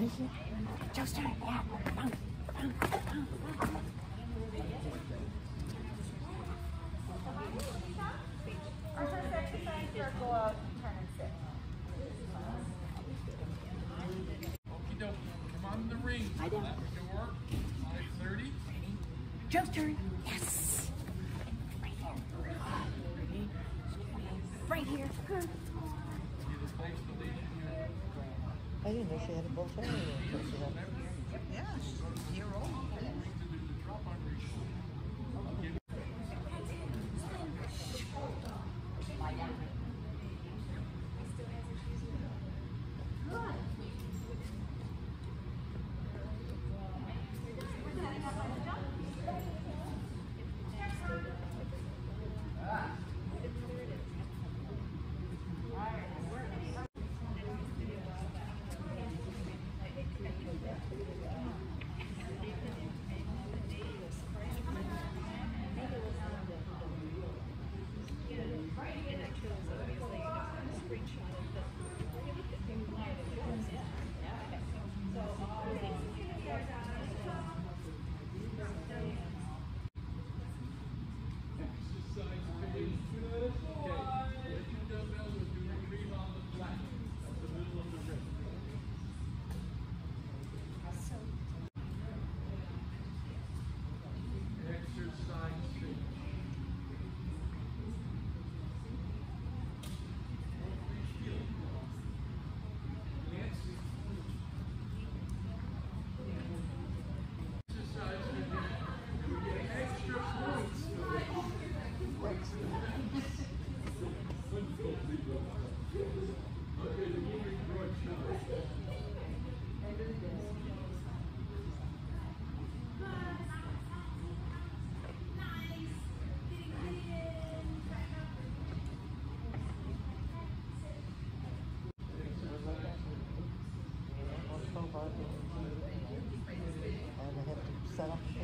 Right here. Yeah. And sit. Okie dokie. Come on the ring. Five thirty. Joe's turn. Yes. Right here. Right here. Constellation here. I didn't know she had a Bulgarian. Yeah, she's a year old. Good. setup.